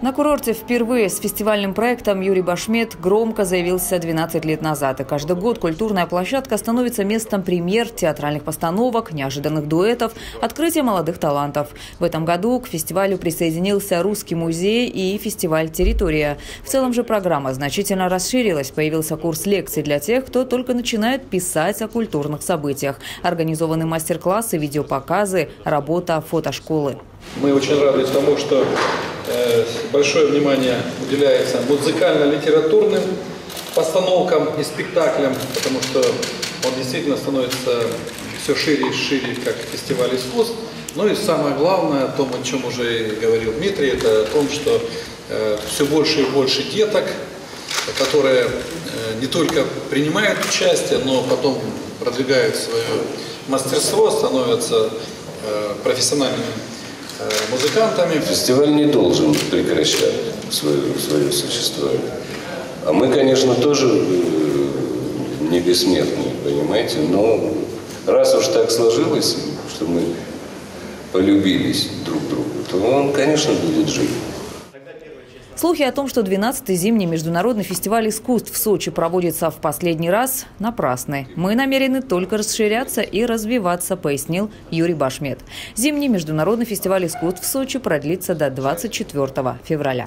На курорте впервые с фестивальным проектом Юрий Башмет громко заявился 12 лет назад. И каждый год культурная площадка становится местом премьер, театральных постановок, неожиданных дуэтов, открытия молодых талантов. В этом году к фестивалю присоединился Русский музей и фестиваль «Территория». В целом же программа значительно расширилась. Появился курс лекций для тех, кто только начинает писать о культурных событиях. Организованы мастер-классы, видеопоказы, работа фотошколы. Мы очень рады тому, что большое внимание уделяется музыкально-литературным постановкам и спектаклям, потому что он действительно становится все шире и шире, как фестиваль искусств. Ну и самое главное, о том, о чем уже говорил Дмитрий, это о том, что э, все больше и больше деток, которые э, не только принимают участие, но потом продвигают свое мастерство, становятся э, профессиональными Э, музыкантами. Фестиваль не должен прекращать свое, свое существование. А мы, конечно, тоже э, не бессмертные, понимаете, но раз уж так сложилось, что мы полюбились друг другу, то он, конечно, будет жить. Слухи о том, что 12-й зимний международный фестиваль искусств в Сочи проводится в последний раз, напрасны. Мы намерены только расширяться и развиваться, пояснил Юрий Башмет. Зимний международный фестиваль искусств в Сочи продлится до 24 февраля.